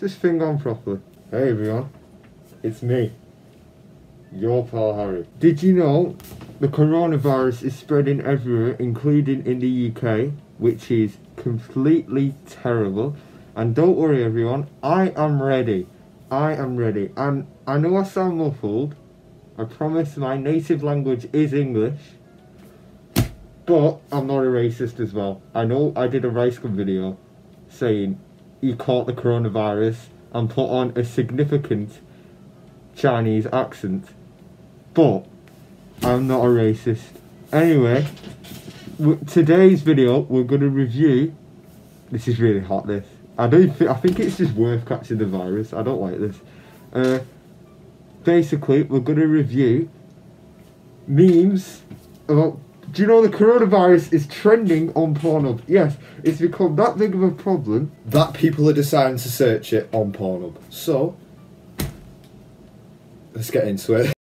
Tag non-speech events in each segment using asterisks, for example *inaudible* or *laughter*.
Is this thing on properly? Hey everyone, it's me, your pal Harry. Did you know the coronavirus is spreading everywhere, including in the UK, which is completely terrible. And don't worry everyone, I am ready. I am ready. And I know I sound muffled. I promise my native language is English. But I'm not a racist as well. I know I did a Gum video saying he caught the coronavirus and put on a significant Chinese accent. But I'm not a racist. Anyway, today's video we're going to review. This is really hot. This I don't. Th- I think it's just worth catching the virus. I don't like this. Uh, basically, we're going to review memes about. Do you know the coronavirus is trending on Pornhub? Yes, it's become that big of a problem that people are deciding to search it on Pornhub. So, let's get into it. *laughs*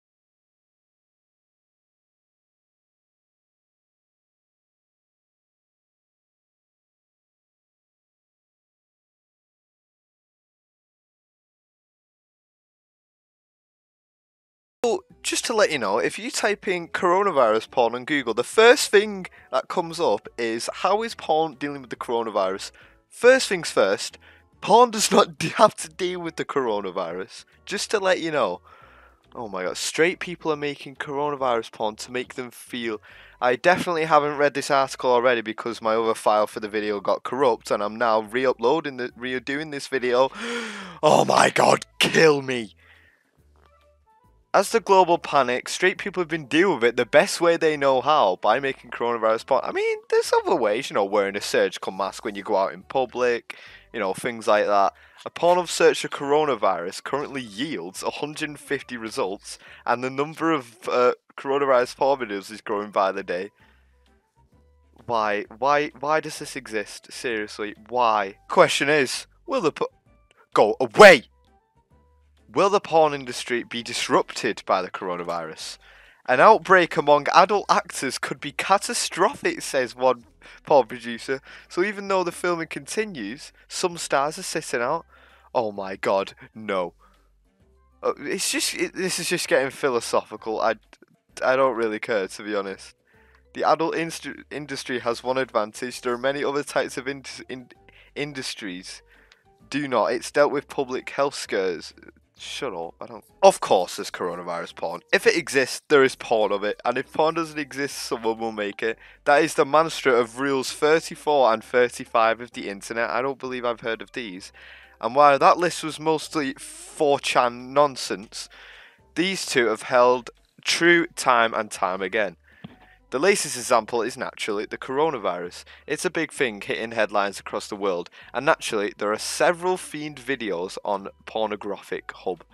just to let you know, if you type in coronavirus porn on Google, the first thing that comes up is how is porn dealing with the coronavirus? First things first, porn does not *laughs* have to deal with the coronavirus. Just to let you know. Oh my god, straight people are making coronavirus porn to make them feel. I definitely haven't read this article already because my other file for the video got corrupt and I'm now re uploading the redoing this video. *gasps* Oh my god, kill me! As the global panic, straight people have been dealing with it the best way they know how by making coronavirus porn. I mean, there's other ways, you know, wearing a surgical mask when you go out in public, you know, things like that. A Pornhub search of coronavirus currently yields 150 results, and the number of uh, coronavirus porn videos is growing by the day. Why? Why? Why does this exist? Seriously, why? Question is, will the po- go away? Will the porn industry be disrupted by the coronavirus? An outbreak among adult actors could be catastrophic, says one porn producer. So even though the filming continues, some stars are sitting out. Oh my god, no. Uh, It's just it, this is just getting philosophical. I, I don't really care to be honest. The adult industry has one advantage. There are many other types of in- in- industries do not. It's dealt with public health scares. Shut up. I don't. Of course, there's coronavirus porn. If it exists, there is porn of it. And if porn doesn't exist, someone will make it. That is the mantra of rules 34 and 35 of the internet. I don't believe I've heard of these. And while that list was mostly 4chan nonsense, these two have held true time and time again. The latest example is naturally the coronavirus. It's a big thing hitting headlines across the world, and naturally there are several themed videos on Pornographic Hub.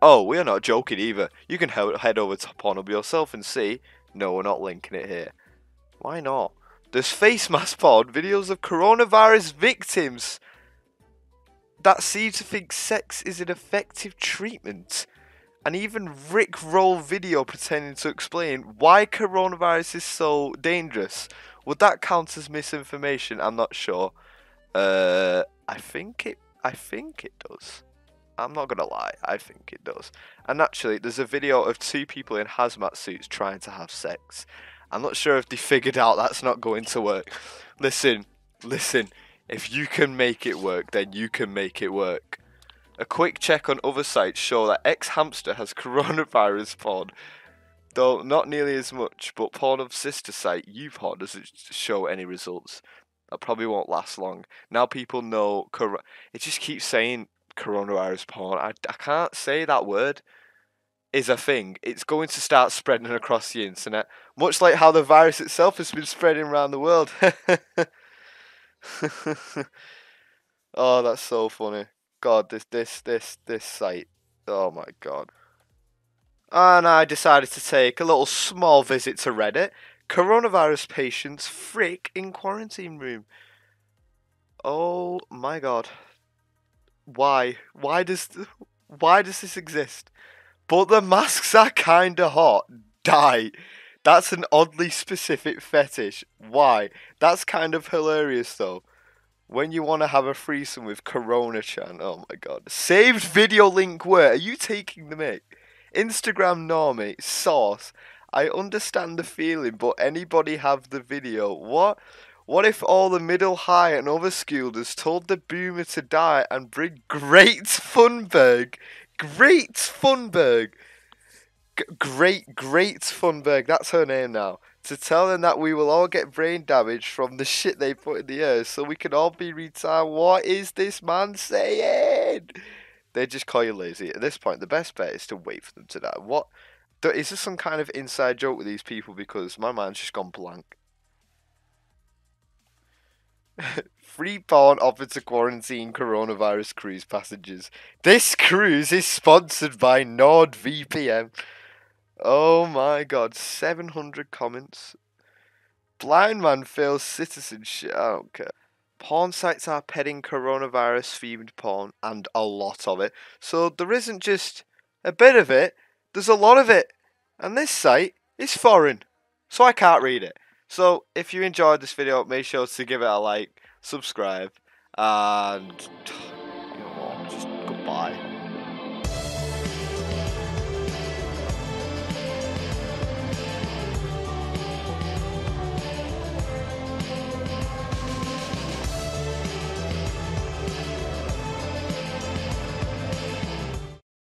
Oh, we are not joking either. You can head over to Pornhub yourself and see. No, we're not linking it here. Why not? There's face *laughs* mask porn, videos of coronavirus victims that seem to think sex is an effective treatment and even Rick Roll video pretending to explain why coronavirus is so dangerous. Would that count as misinformation? I'm not sure. Uh, I think it. I think it does. I'm not gonna lie. I think it does. And actually, there's a video of two people in hazmat suits trying to have sex. I'm not sure if they figured out that's not going to work. Listen, listen. If you can make it work, then you can make it work. A quick check on other sites show that xHamster has *laughs* coronavirus porn, though not nearly as much. But porn of sister site YouPorn doesn't show any results. That probably won't last long. Now people know. Cor- it just keeps saying coronavirus porn. I, I can't say that word. Is a thing. It's going to start spreading across the internet, much like how the virus itself has been spreading around the world. *laughs* oh, that's so funny. God, this this this this site. Oh my god. And I decided to take a little small visit to Reddit. Coronavirus patients frick in quarantine room. Oh my god. Why? Why does why does this exist? But the masks are kinda hot. Die. That's an oddly specific fetish. Why? That's kind of hilarious though. When you want to have a threesome with Corona Chan. Oh my god. Saved video link where? Are you taking the mic? Instagram normie, sauce. I understand the feeling, but anybody have the video? What? What if all the middle high and other schoolers told the boomer to die and bring Great Funberg? Great Funberg! G- great, Great Funberg, that's her name now. To tell them that we will all get brain damage from the shit they put in the air so we can all be retired. What is this man saying? They just call you lazy. At this point, the best bet is to wait for them to die. What? Is this some kind of inside joke with these people? Because my mind's just gone blank. *laughs* Free porn offered to quarantine coronavirus cruise passengers. This cruise is sponsored by NordVPN. Oh my god, 700 comments. Blind man fails citizenship. I don't care. Porn sites are petting coronavirus themed porn and a lot of it. So there isn't just a bit of it, there's a lot of it. And this site is foreign. So I can't read it. So if you enjoyed this video, make sure to give it a like, subscribe, and *sighs* you know just goodbye.